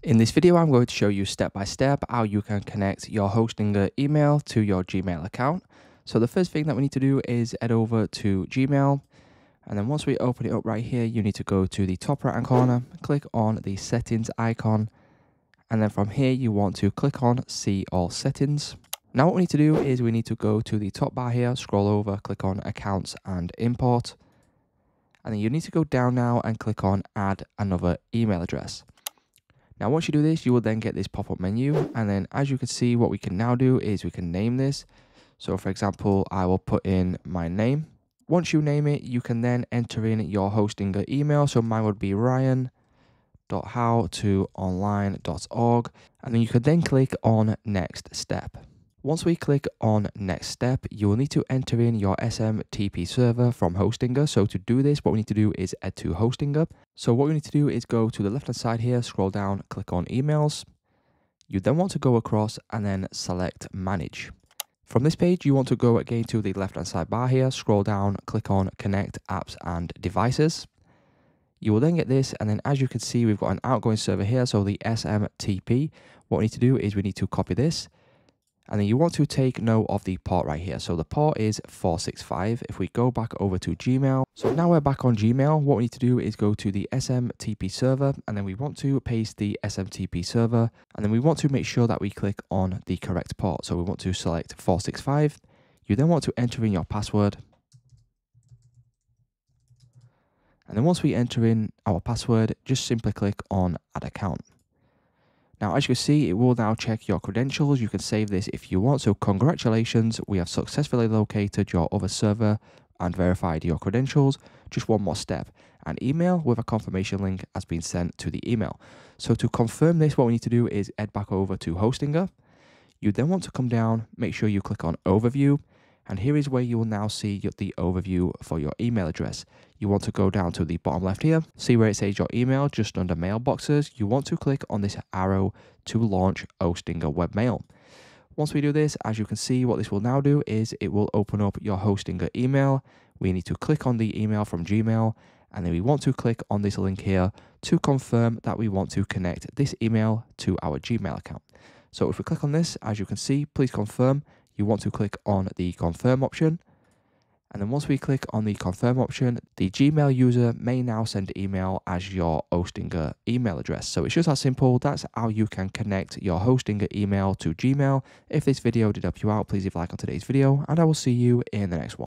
In this video, I'm going to show you step by step how you can connect your Hostinger email to your Gmail account. So the first thing that we need to do is head over to Gmail. And then once we open it up right here, you need to go to the top right hand corner, click on the settings icon. And then from here, you want to click on see all settings. Now what we need to do is we need to go to the top bar here, scroll over, click on accounts and import. And then you need to go down now and click on add another email address. Now, once you do this, you will then get this pop-up menu. And then as you can see, what we can now do is we can name this. So for example, I will put in my name. Once you name it, you can then enter in your hosting email. So mine would be Ryan ryan.how2online.org. And then you could then click on next step. Once we click on next step, you will need to enter in your SMTP server from Hostinger. So to do this, what we need to do is add to Hostinger. So what we need to do is go to the left hand side here, scroll down, click on emails. You then want to go across and then select manage. From this page, you want to go again to the left hand side bar here, scroll down, click on connect apps and devices. You will then get this, and then as you can see, we've got an outgoing server here, so the SMTP. What we need to do is we need to copy this and then you want to take note of the port right here. So the port is 465. If we go back over to Gmail, so now we're back on Gmail, what we need to do is go to the SMTP server and then we want to paste the SMTP server and then we want to make sure that we click on the correct port. So we want to select 465. You then want to enter in your password. And then once we enter in our password, just simply click on add account. Now, as you can see, it will now check your credentials. You can save this if you want. So congratulations, we have successfully located your other server and verified your credentials. Just one more step. An email with a confirmation link has been sent to the email. So to confirm this, what we need to do is head back over to Hostinger. You then want to come down, make sure you click on Overview, and here is where you will now see the overview for your email address. You want to go down to the bottom left here, see where it says your email just under mailboxes. You want to click on this arrow to launch Hostinger webmail. Once we do this, as you can see, what this will now do is it will open up your Hostinger email. We need to click on the email from Gmail and then we want to click on this link here to confirm that we want to connect this email to our Gmail account. So if we click on this, as you can see, please confirm you want to click on the confirm option. And then once we click on the confirm option, the Gmail user may now send email as your Hostinger email address. So it's just that simple. That's how you can connect your Hostinger email to Gmail. If this video did help you out, please leave a like on today's video and I will see you in the next one.